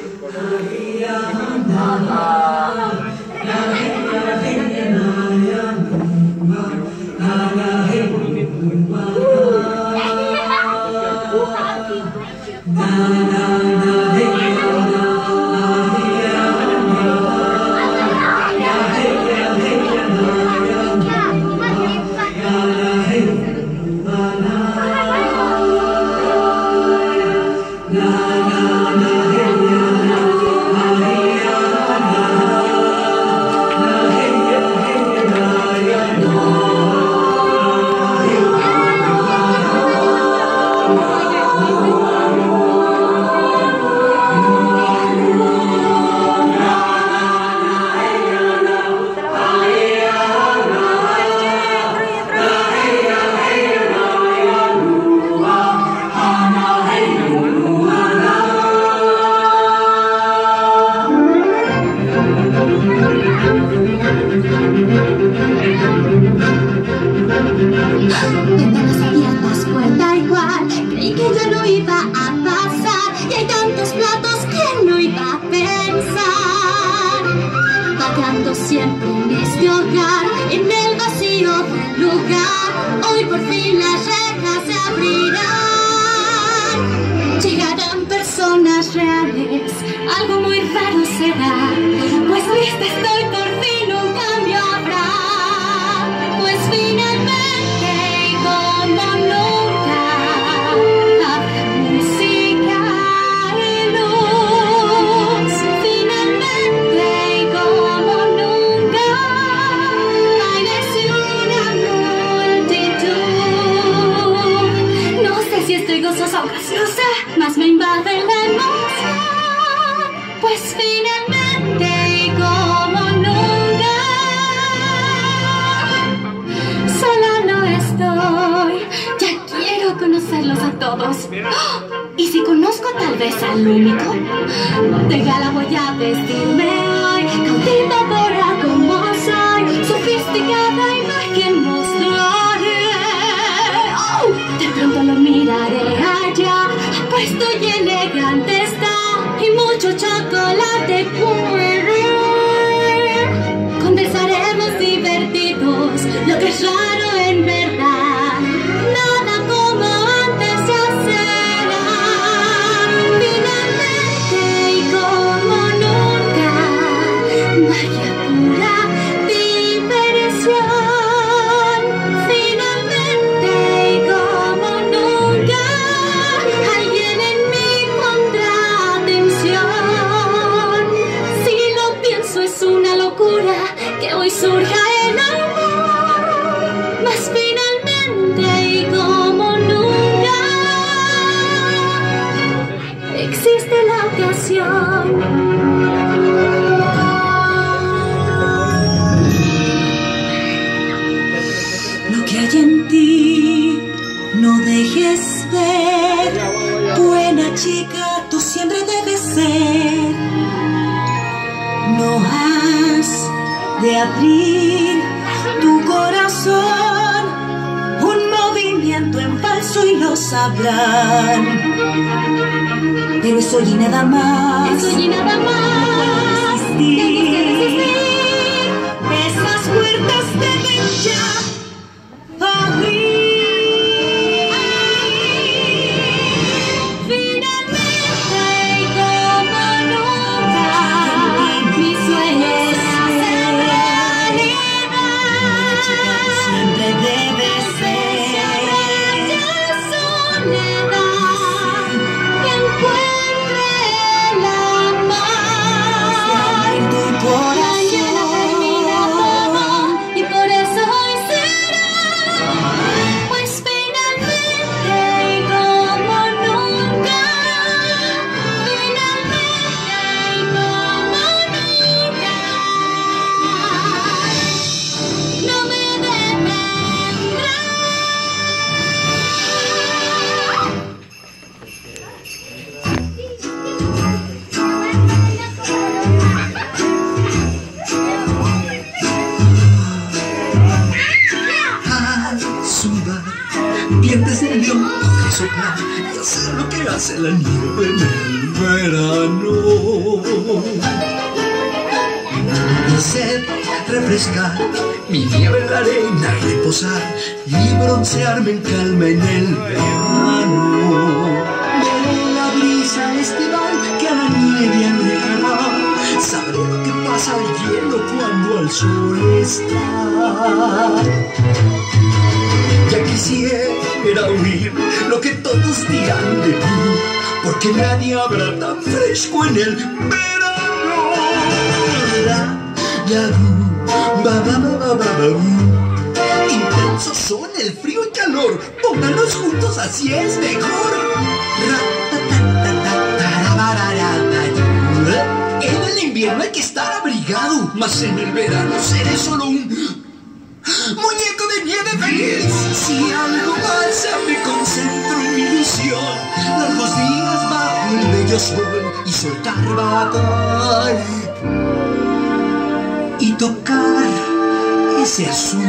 Hallelujah. económico. Regalamos llaves, vestirme hoy, cautivadora como soy, sofisticada y más que sol y nada más. Hace la nieve en el verano. Mi sed refrescar, mi nieve en la arena reposar y broncearme en calma en el verano. Veo la brisa estival que a la nieve alejará, sabré lo que pasa al hielo cuando al sol está. Ya quisiera oír lo que todos dirán de mí, porque nadie habrá tan fresco en el verano. La, la, ba, ba, ba, ba. Intensos son el frío y calor, pónganos juntos, así es mejor. En el invierno hay que estar abrigado, mas en el verano seré solo un muñeco de nieve feliz. Si algo pasa, me concentro en mi ilusión. Largos días bajo el bello sol y soltar vapor. Y tocar ese azul.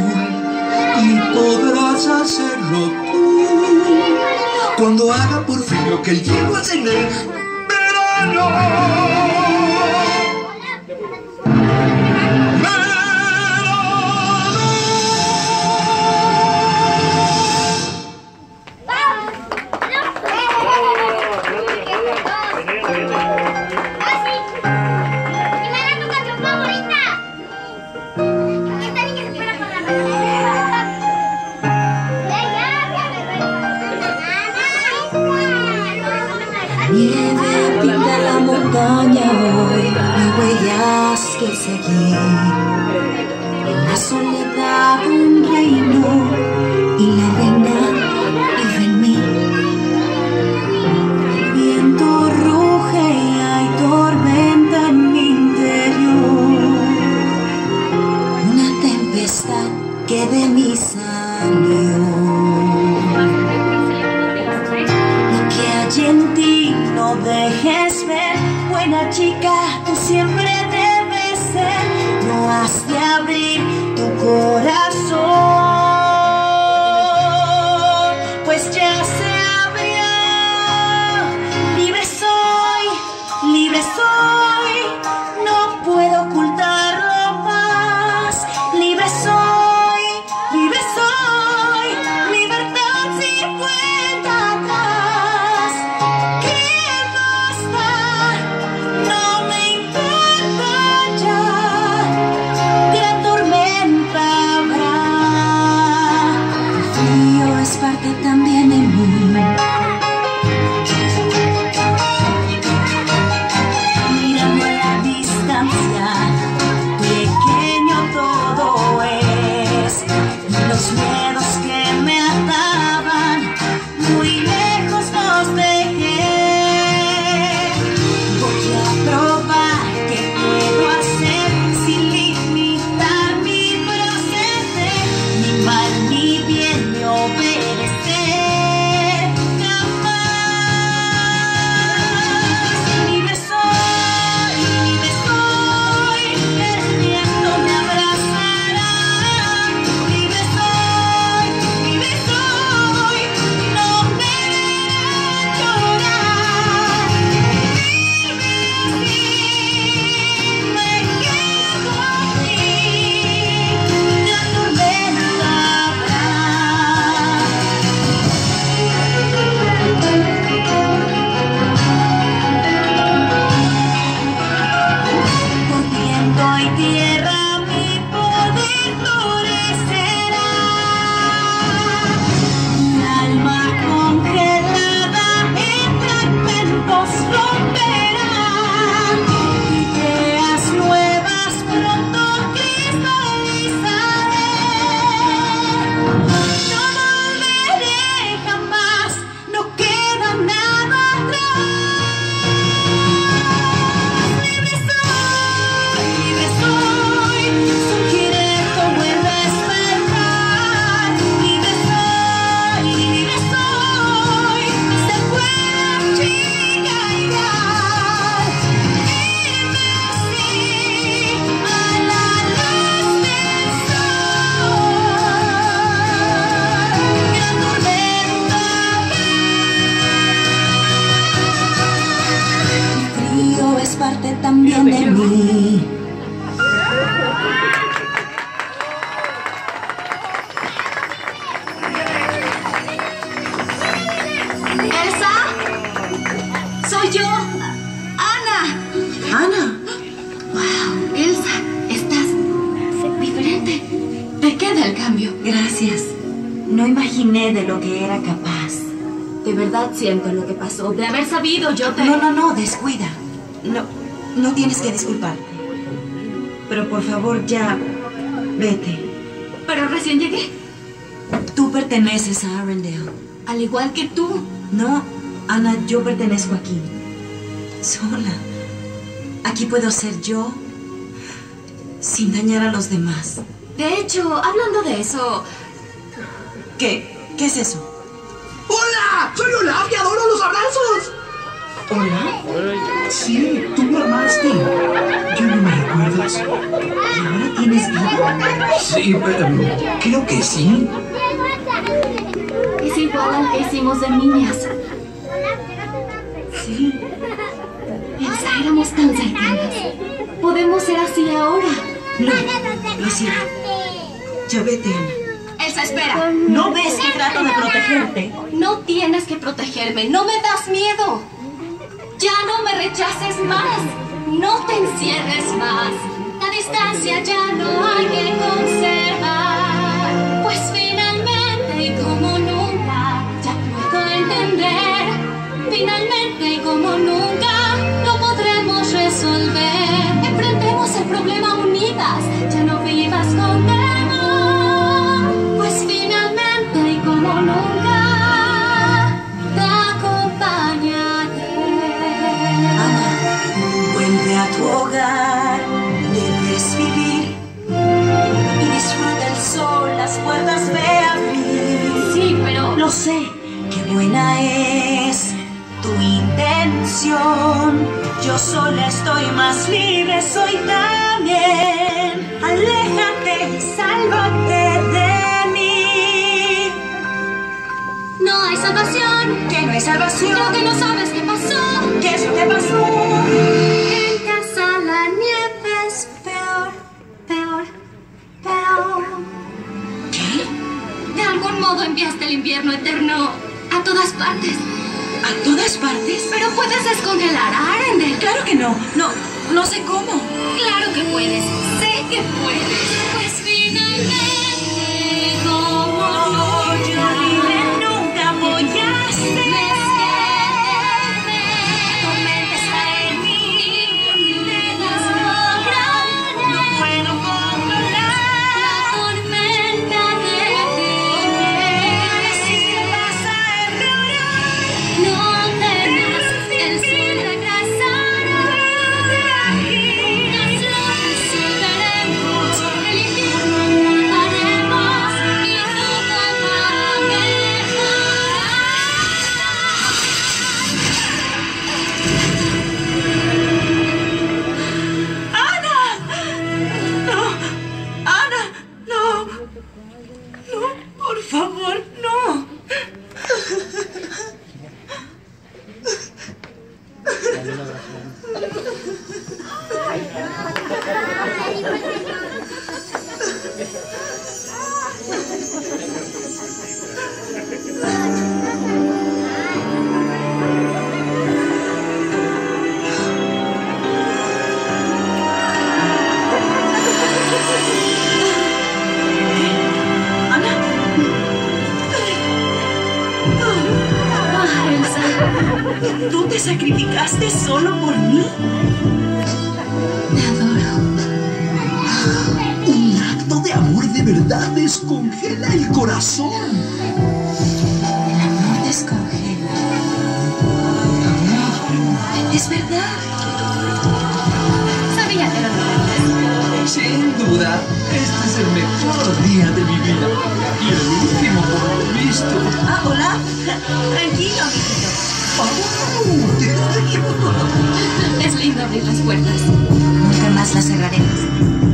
Y podrás hacerlo tú. Cuando haga por fin lo que el hielo hace en el verano. Que. En la soledad un reino y la reina vive en mí. El viento ruge y hay tormenta en mi interior. Una tempestad que de mí salió. ¿De qué del cambio? gracias. No imaginé de lo que era capaz. De verdad siento lo que pasó. De haber sabido, yo te. No, no, no, descuida. No, no tienes que disculparte. Pero por favor ya, vete. Pero recién llegué. Tú perteneces a Arendelle. Al igual que tú. No, Ana, yo pertenezco aquí. Sola. Aquí puedo ser yo sin dañar a los demás. De hecho, hablando de eso, ¿Qué? ¿Qué es eso? ¡Hola! ¡Soy Olaf y adoro los abrazos! ¿Hola? Sí, tú me amaste. ¿Ya no me recuerdas? ¿Y ahora tienes vida? Sí, em, creo que sí. es igual al que hicimos de niñas. Sí. Elsa, éramos tan cercanas. Podemos ser así ahora. No, Ya vete, Ana. Elsa, espera. ¿No ves que trato de protegerte? No tienes que protegerme. No me das miedo. Ya no me rechaces más. No te encierres más. La distancia ya no hay que conservar. Pues finalmente Yo sola estoy más libre, soy también. Aléjate, sálvate de mí. no hay salvación. Que no hay salvación. Creo que no sabes qué pasó. ¿Qué eso te pasó? En casa la nieve es peor, peor, peor. ¿Qué? De algún modo enviaste el invierno eterno a todas partes. ¿A todas partes? Pero puedes descongelar a Arendelle. Claro que no. No, no sé cómo. Claro que puedes. Sé que puedes. Pues finalmente, favor, te sacrificaste solo por mí? te adoro. Un acto de amor de verdad descongela el corazón. El amor descongela. Es verdad. Sabía que lo. Sin duda, este es el mejor día de mi vida. Y el último por lo visto. Ah, hola. Tranquilo, amiguito. Es lindo abrir las puertas. Nunca más las cerraremos.